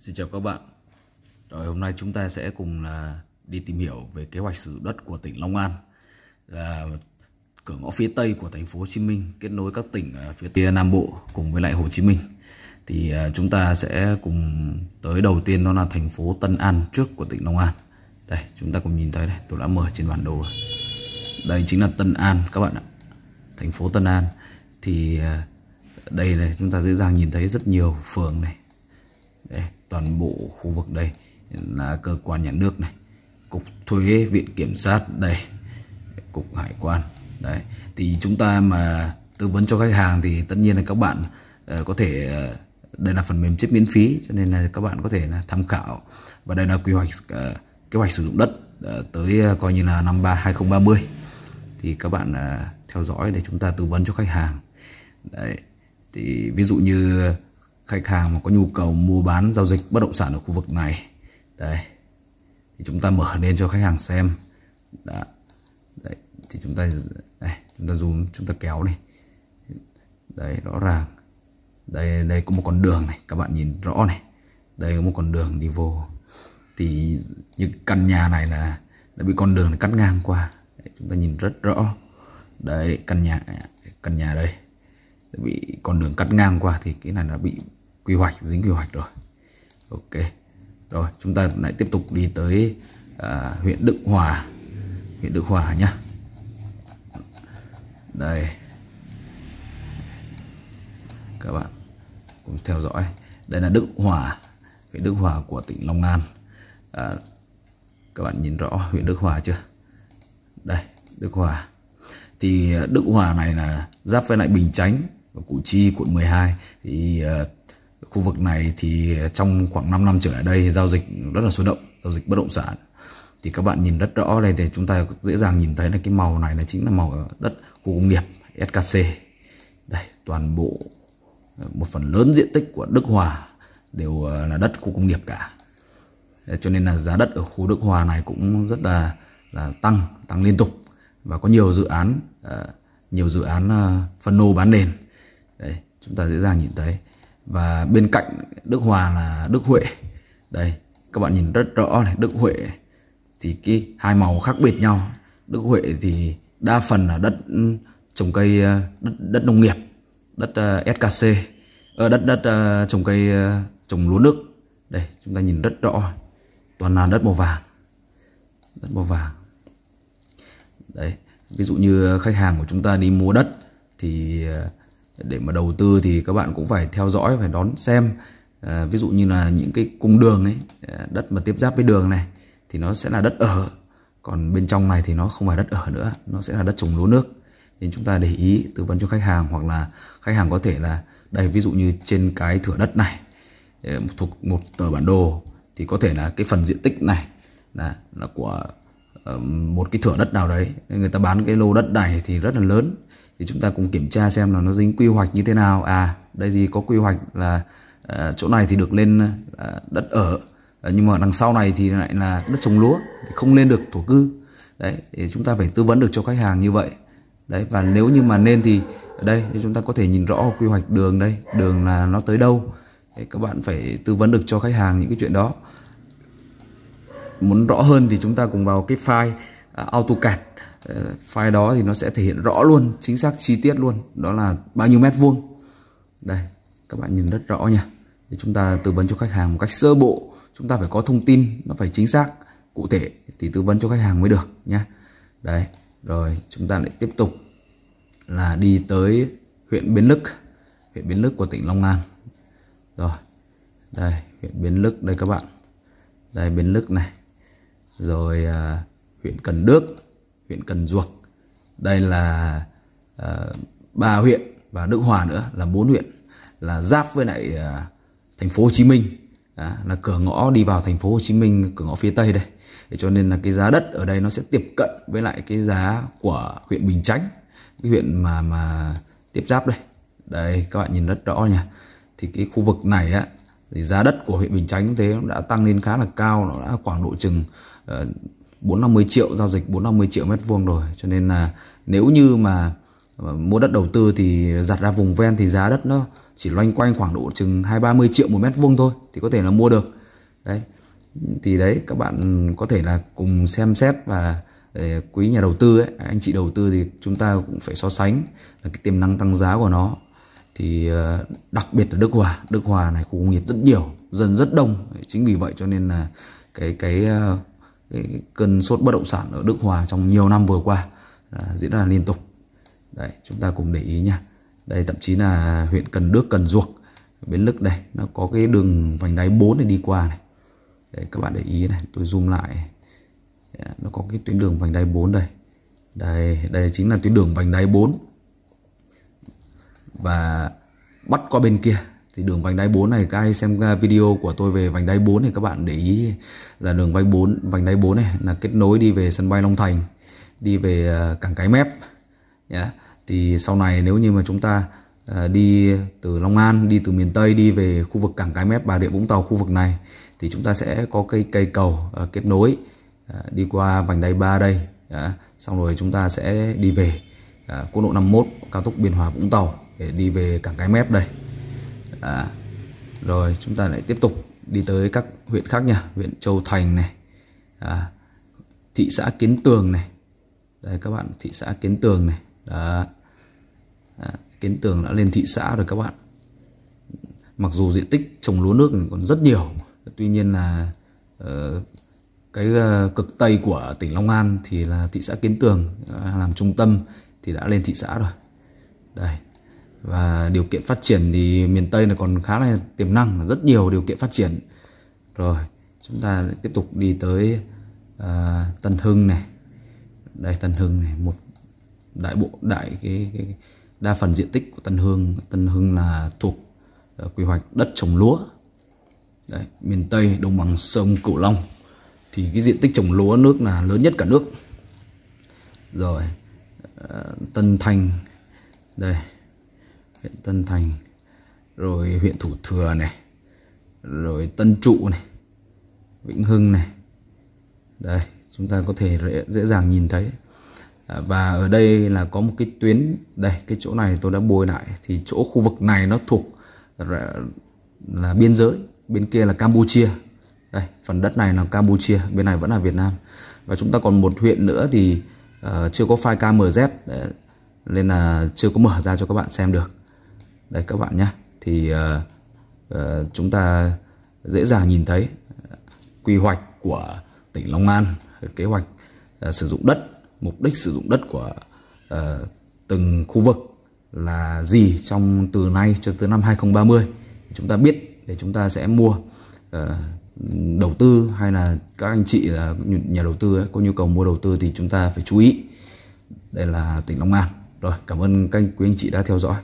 Xin chào các bạn. Rồi hôm nay chúng ta sẽ cùng là đi tìm hiểu về kế hoạch sử dụng đất của tỉnh Long An là cửa ngõ phía tây của thành phố Hồ Chí Minh kết nối các tỉnh à, phía tây Nam Bộ cùng với lại Hồ Chí Minh. Thì à, chúng ta sẽ cùng tới đầu tiên đó là thành phố Tân An trước của tỉnh Long An. Đây, chúng ta cùng nhìn thấy đây, tôi đã mở trên bản đồ rồi. Đây chính là Tân An các bạn ạ. Thành phố Tân An thì à, đây này chúng ta dễ dàng nhìn thấy rất nhiều phường này. Đây, toàn bộ khu vực đây là cơ quan nhà nước này cục thuế viện kiểm sát đây cục hải quan đấy. Thì chúng ta mà tư vấn cho khách hàng thì tất nhiên là các bạn uh, có thể uh, đây là phần mềm chip miễn phí cho nên là các bạn có thể là tham khảo. Và đây là quy hoạch uh, kế hoạch sử dụng đất uh, tới uh, coi như là năm ba 2030 thì các bạn uh, theo dõi để chúng ta tư vấn cho khách hàng. Đấy. Thì ví dụ như khách hàng mà có nhu cầu mua bán giao dịch bất động sản ở khu vực này. Đây. Thì chúng ta mở lên cho khách hàng xem. Đã. Đấy, thì chúng ta đây, chúng ta zoom chúng ta kéo đi. Đây rõ ràng. Đây đây có một con đường này các bạn nhìn rõ này. Đây có một con đường đi vô. Thì những căn nhà này là đã bị con đường này cắt ngang qua. Đấy, chúng ta nhìn rất rõ. Đấy, căn nhà căn nhà đây. Đã bị con đường cắt ngang qua thì cái này là bị quy hoạch dính quy hoạch rồi. Ok rồi chúng ta lại tiếp tục đi tới à, huyện Đức Hòa huyện Đức Hòa nhá. Đây. Các bạn cùng theo dõi. Đây là Đức Hòa huyện Đức Hòa của tỉnh Long An. À, các bạn nhìn rõ huyện Đức Hòa chưa? Đây Đức Hòa. Thì à, Đức Hòa này là giáp với lại Bình Chánh và Củ Chi quận 12 thì uh, khu vực này thì trong khoảng 5 năm trở lại đây giao dịch rất là sôi động, giao dịch bất động sản. Thì các bạn nhìn rất rõ đây để chúng ta dễ dàng nhìn thấy là cái màu này là chính là màu đất khu công nghiệp SKC đây, toàn bộ ờ, một phần lớn diện tích của Đức Hòa đều ờ, là đất khu công nghiệp cả. Cho nên là giá đất ở khu Đức Hòa này cũng rất là là tăng tăng liên tục. Và có nhiều dự án ờ, nhiều dự án phân lô bán nền. Đây, chúng ta dễ dàng nhìn thấy và bên cạnh Đức Hòa là Đức Huệ. Đây các bạn nhìn rất rõ này Đức Huệ thì cái hai màu khác biệt nhau. Đức Huệ thì đa phần là đất ừ, trồng cây ờ, đất, đất nông nghiệp đất ờ, uh, SKC ở ờ, đất đất uh, trồng cây uh, trồng lúa nước. Đây chúng ta nhìn rất rõ toàn là đất màu vàng. Đất màu vàng. Đấy ví dụ như khách hàng của chúng ta đi mua đất thì uh, để mà đầu tư thì các bạn cũng phải theo dõi phải đón xem. À, ví dụ như là những cái cung đường ấy à, đất mà tiếp giáp với đường này thì nó sẽ là đất ở. Còn bên trong này thì nó không phải đất ở nữa nó sẽ là đất trồng lúa nước. Nên chúng ta để ý tư vấn cho khách hàng hoặc là khách hàng có thể là đây ví dụ như trên cái thửa đất này à, thuộc một tờ bản đồ thì có thể là cái phần diện tích này là là của ờ, một cái thửa đất nào đấy. Người ta bán cái lô đất này thì rất là lớn thì chúng ta cùng kiểm tra xem là nó dính quy hoạch như thế nào. À đây thì có quy hoạch là uh, chỗ này thì được lên uh, đất ở uh, nhưng mà đằng sau này thì lại là đất trồng lúa thì không lên được thổ cư. Đấy thì chúng ta phải tư vấn được cho khách hàng như vậy. Đấy và nếu như mà nên thì ở đây thì chúng ta có thể nhìn rõ quy hoạch đường đây đường là nó tới đâu. Đấy, các bạn phải tư vấn được cho khách hàng những cái chuyện đó. Muốn rõ hơn thì chúng ta cùng vào cái file uh, AutoCAD. Ờ, file đó thì nó sẽ thể hiện rõ luôn chính xác chi tiết luôn. Đó là bao nhiêu mét vuông. Đây các bạn nhìn rất rõ nha. Để chúng ta tư vấn cho khách hàng một cách sơ bộ chúng ta phải có thông tin nó phải chính xác cụ thể thì tư vấn cho khách hàng mới được nhé đấy rồi chúng ta lại tiếp tục là đi tới huyện Bến Lức huyện Bến Lức của tỉnh Long An. Rồi đây huyện Bến Lức đây các bạn. Đây Bến Lức này. Rồi uh, huyện Cần Đước huyện Cần Duộc. Đây là uh, ba huyện và Đức Hòa nữa là bốn huyện là giáp với lại uh, thành phố Hồ Chí Minh. À, là cửa ngõ đi vào thành phố Hồ Chí Minh cửa ngõ phía tây đây. Để cho nên là cái giá đất ở đây nó sẽ tiếp cận với lại cái giá của huyện Bình Chánh cái huyện mà mà tiếp giáp đây. Đây các bạn nhìn rất rõ nha. Thì cái khu vực này á thì giá đất của huyện Bình Chánh thế nó đã tăng lên khá là cao nó đã khoảng độ chừng uh, 450 triệu giao dịch 450 triệu mét vuông rồi. Cho nên là nếu như mà mua đất đầu tư thì giặt ra vùng ven thì giá đất nó chỉ loanh quanh khoảng độ chừng hai ba mươi triệu một mét vuông thôi thì có thể là mua được. Đấy. Thì đấy các bạn có thể là cùng xem xét và ờ, quý nhà đầu tư ấy, anh chị đầu tư thì chúng ta cũng phải so sánh là cái tiềm năng tăng giá của nó. Thì ờ, đặc biệt là Đức Hòa. Đức Hòa này khu công nghiệp rất nhiều dân rất đông. Chính vì vậy cho nên là cái cái, ờ, cái, cơn sốt bất động sản ở Đức Hòa trong nhiều năm vừa qua à, diễn ra liên tục. Đấy chúng ta cùng để ý nha. Đây thậm chí là huyện Cần Đức, Cần Duộc Bến Lức đây nó có cái đường vành đai 4 này đi qua này. Đấy các bạn để ý này tôi zoom lại. Nó có cái tuyến đường vành đai 4 đây. Đây đây chính là tuyến đường vành đai 4 và bắt qua bên kia thì đường vành đai 4 này các ai xem à, video của tôi về vành đai 4 thì các bạn để ý là đường vành 4 vành đai 4 này là kết nối đi về sân bay Long Thành đi về à, cảng Cái Mép. Yeah. thì sau này nếu như mà chúng ta à, đi từ Long An đi từ miền Tây đi về khu vực cảng Cái Mép Bà Rịa Vũng Tàu khu vực này thì chúng ta sẽ có cây cây cầu uh, kết nối uh, đi qua vành đai 3 đây. Uh, xong rồi chúng ta sẽ đi về quốc lộ 51 cao tốc Biên Hòa Vũng Tàu để đi về cảng cái mép đây à, rồi chúng ta lại tiếp tục đi tới các huyện khác nha. Huyện Châu Thành này. À, thị xã Kiến Tường này. Đây các bạn thị xã Kiến Tường này. Đó. À, Kiến Tường đã lên thị xã rồi các bạn. Mặc dù diện tích trồng lúa nước còn rất nhiều tuy nhiên là uh, cái uh, cực tây của tỉnh Long An thì là thị xã Kiến Tường uh, làm trung tâm thì đã lên thị xã rồi. Đây và điều kiện phát triển thì miền Tây là còn khá là tiềm năng rất nhiều điều kiện phát triển. Rồi chúng ta tiếp tục đi tới uh, Tân Hưng này. Đây Tân Hưng này một đại bộ đại cái, cái đa phần diện tích của Tân Hưng Tân Hưng là thuộc uh, quy hoạch đất trồng lúa. Đấy, miền Tây đồng bằng sông Cửu Long. Thì cái diện tích trồng lúa nước là lớn nhất cả nước. Rồi uh, Tân Thành. Đây huyện Tân Thành rồi huyện Thủ Thừa này rồi Tân Trụ này Vĩnh Hưng này. Đây chúng ta có thể dễ dàng nhìn thấy. À, và ở đây là có một cái tuyến đây cái chỗ này tôi đã bôi lại. Thì chỗ khu vực này nó thuộc là, là biên giới bên kia là Campuchia. Đây phần đất này là Campuchia bên này vẫn là Việt Nam. Và chúng ta còn một huyện nữa thì uh, chưa có file KMZ nên là chưa có mở ra cho các bạn xem được đây các bạn nhé. Thì uh, uh, chúng ta dễ dàng nhìn thấy quy hoạch của tỉnh Long An kế hoạch uh, sử dụng đất mục đích sử dụng đất của uh, từng khu vực là gì trong từ nay cho tới năm 2030 chúng ta biết để chúng ta sẽ mua uh, đầu tư hay là các anh chị là nhà đầu tư ấy, có nhu cầu mua đầu tư thì chúng ta phải chú ý. Đây là tỉnh Long An. Rồi cảm ơn các quý anh chị đã theo dõi.